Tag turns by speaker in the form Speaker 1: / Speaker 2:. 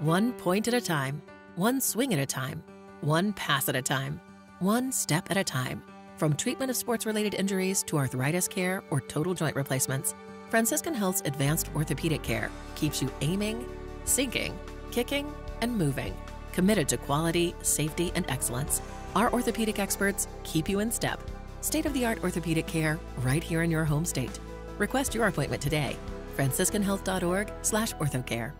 Speaker 1: One point at a time, one swing at a time, one pass at a time, one step at a time. From treatment of sports related injuries to arthritis care or total joint replacements, Franciscan Health's advanced orthopedic care keeps you aiming, sinking, kicking, and moving. Committed to quality, safety, and excellence, our orthopedic experts keep you in step. State of the art orthopedic care right here in your home state. Request your appointment today. FranciscanHealth.org/slash orthocare.